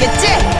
get dick.